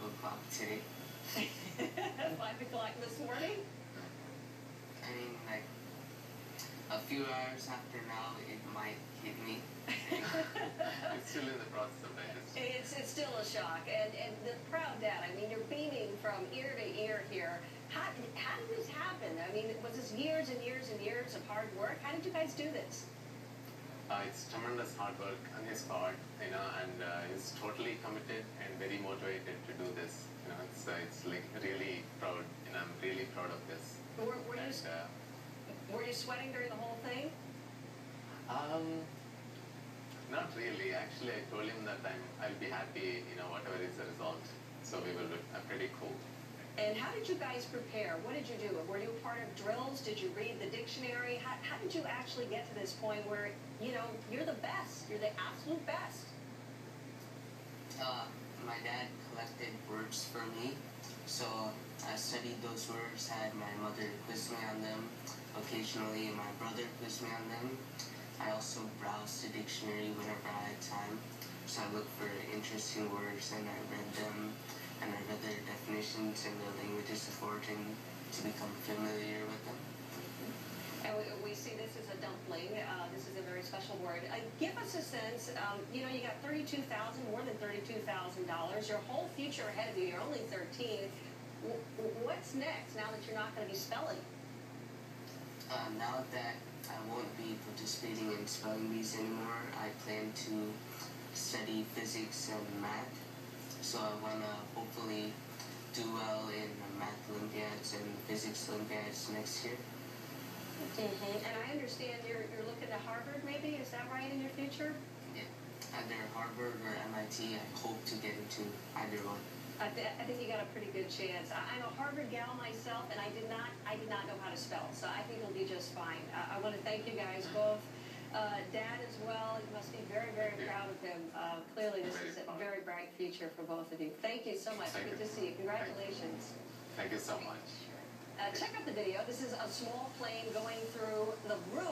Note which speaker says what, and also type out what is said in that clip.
Speaker 1: 5 o'clock today.
Speaker 2: 5 o'clock this morning?
Speaker 1: I mean, like, a few hours after now, it might hit me.
Speaker 3: it's still in the process of digestion.
Speaker 2: It's, it's still a shock. And, and the proud dad, I mean, you're beaming from ear to ear here. How, how did this happen? I mean, was this years and years and years of hard work? How did you guys do this?
Speaker 3: Uh, it's tremendous hard work on his part, you know, and uh, he's totally committed and very motivated to do this. You know, it's uh, it's like really proud, and I'm really proud of this.
Speaker 2: Were, were, you,
Speaker 3: And, uh,
Speaker 2: were you sweating during the whole thing?
Speaker 3: um, not really. Actually, I told him that I'm, I'll be happy, you know, whatever is the result. So we will. I'm pretty cool.
Speaker 2: And how did you guys prepare? What did you do? Were you part of drills? Did you read the dictionary? How, did you actually get to this point where, you know, you're the best? You're the absolute best.
Speaker 1: Uh, my dad collected words for me, so I studied those words, had my mother quiz me on them. Occasionally, my brother quiz me on them. I also browsed the dictionary whenever I had time, so I looked for interesting words and I read them, and I read their definitions and their languages of origin to become familiar
Speaker 2: we, see this as a dumpling. Uh, this is a very special word. Uh, give us a sense. Um, you know, you got thirty-two thousand, more than thirty-two thousand dollars. Your whole future ahead of you. You're only thirteen. W- what's next now that you're not going to be spelling?
Speaker 1: Uh, now that I won't be participating in spelling bees anymore, I plan to study physics and math. So I want to hopefully do well in math Olympiads and physics Olympiads next year.
Speaker 2: Mm-hmm. And I understand you're, you're looking to Harvard, maybe? Is that right in your future?
Speaker 1: Yeah. Either Harvard or MIT, I hope to get into either one.
Speaker 2: I, th- I think you got a pretty good chance. I- I'm a Harvard gal myself, and I did not I did not know how to spell, so I think it'll be just fine. Uh, I want to thank you guys both. Uh, Dad as well. You must be very, very proud of him. Uh, clearly, this is a very bright future for both of you. Thank you so much.
Speaker 3: Thank
Speaker 2: Good
Speaker 3: you.
Speaker 2: to see you. Congratulations.
Speaker 3: Thank you so much.
Speaker 2: Check out the video. This is a small plane going through the roof.